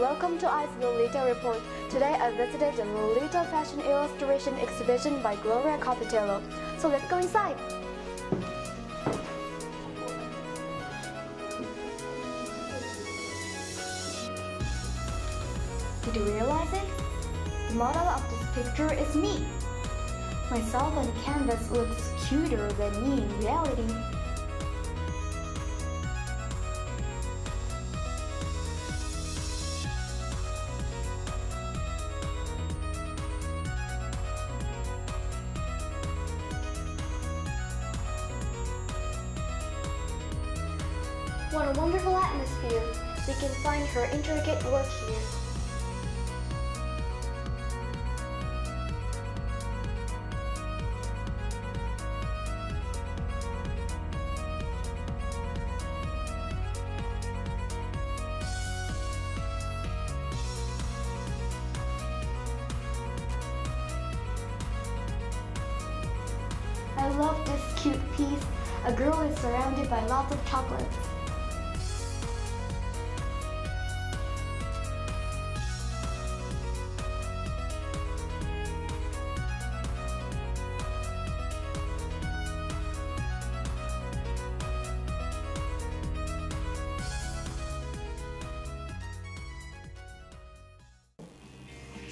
welcome to Ai's Lolita Report. Today I visited the Lolita Fashion Illustration exhibition by Gloria Copetillo. So let's go inside. Did you realize it? The model of this picture is me. Myself on canvas looks cuter than me in reality. What a wonderful atmosphere. We can find her intricate work here. I love this cute piece. A girl is surrounded by lots of chocolates.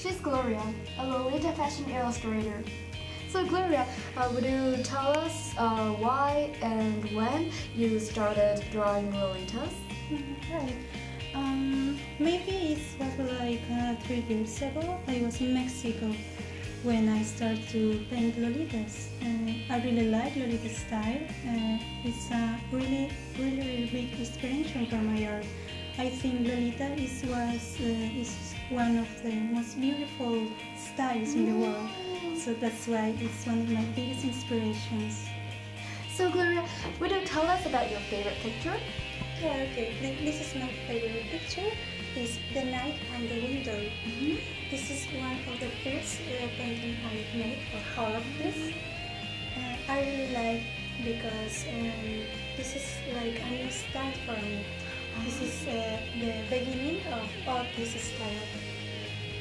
She's Gloria, a Lolita fashion illustrator. So Gloria, uh, would you tell us uh, why and when you started drawing Lolitas? Right. Um, maybe it was like uh, three years ago. I was in Mexico when I started to paint Lolitas. Uh, I really like Lolita style. Uh, it's a really, really, really big inspiration for my art. I think Lolita is was uh, is one of the most beautiful styles in the world. So that's why it's one of my biggest inspirations. So Gloria, would you tell us about your favorite picture? Yeah, okay. This is my favorite picture. It's the night and the window. This is one of the first uh, painting I made for all of this. Uh, I really like because um, this is like a new start for me. This is uh, the beginning of all this style.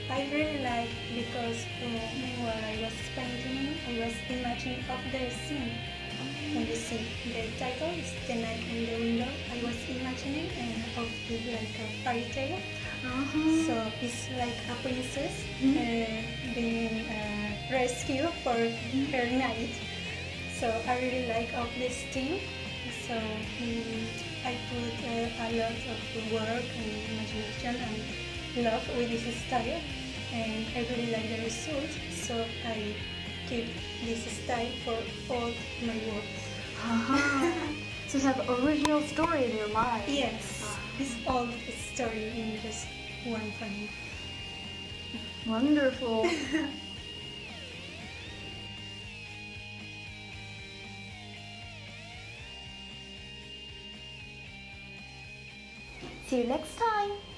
I really like because uh, while I was painting, I was imagining of the scene. When you see the title is The Night in the Window, I was imagining uh, of it like a fairy tale. Uh-huh. So it's like a princess uh, being uh, rescued for her knight. So I really like of this theme. So mm, I put uh, a lot of work and imagination and love with this style, and I really like the result. So I keep this style for all my works. Uh-huh. so you have original story in your mind. Yes, it's all story in just one frame. Wonderful. See you next time.